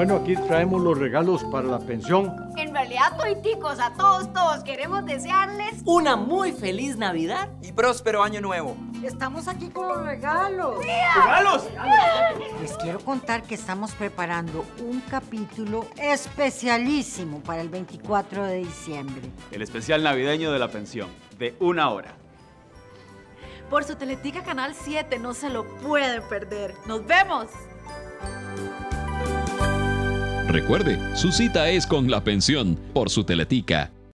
Bueno, aquí traemos los regalos para la pensión. En realidad, toiticos, a todos, todos queremos desearles una muy feliz Navidad y próspero año nuevo. Estamos aquí con los regalos. ¡Regalos! Les quiero contar que estamos preparando un capítulo especialísimo para el 24 de diciembre. El especial navideño de la pensión, de una hora. Por su Teletica Canal 7, no se lo puede perder. ¡Nos vemos! Recuerde, su cita es con la pensión por su Teletica.